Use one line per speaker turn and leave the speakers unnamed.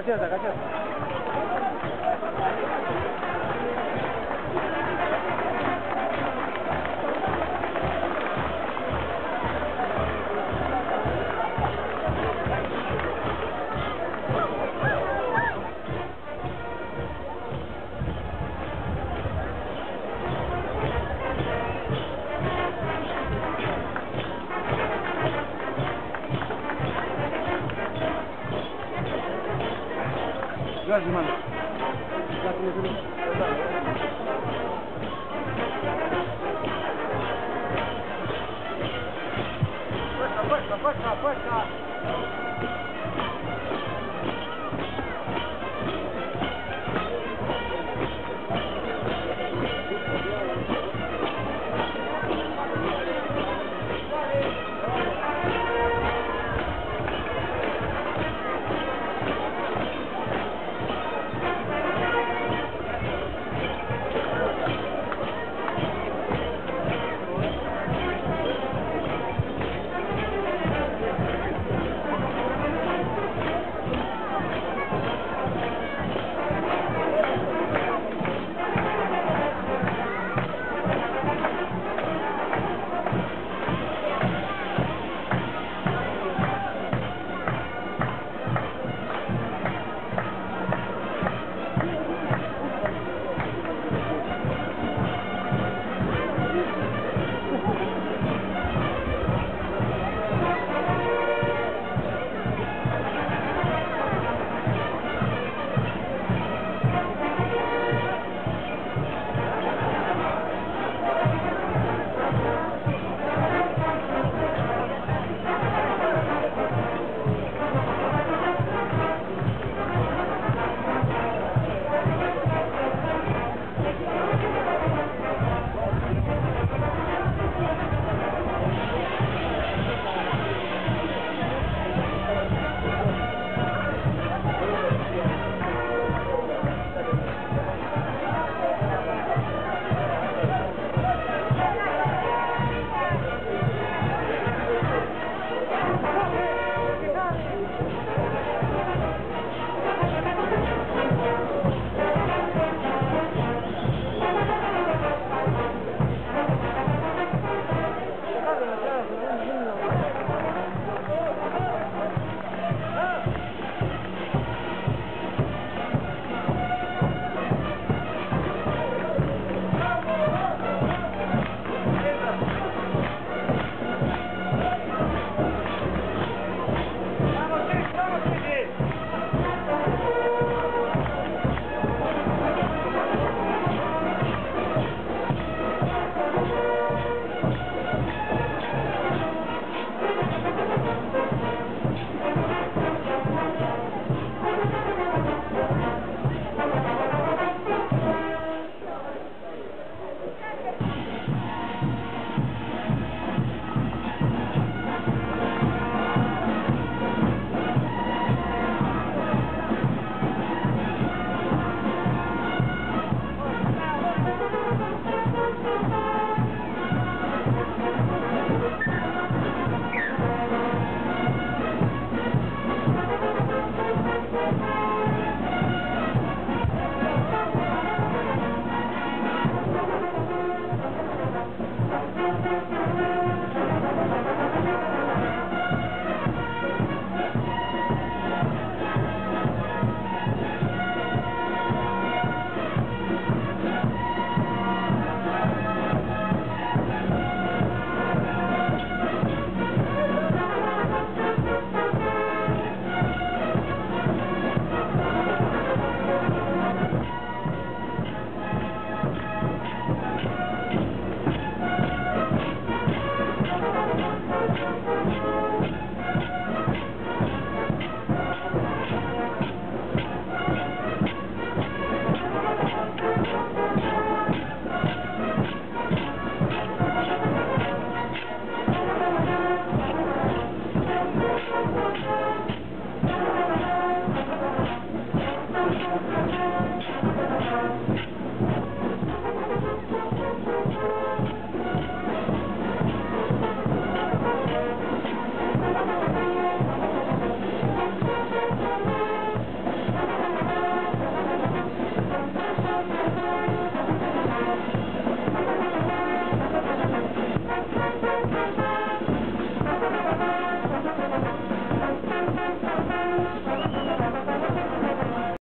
ガチだった、ガチった。Газ, Диман. Газ, не забудь. Быстро, быстро, быстро, быстро. Thank you.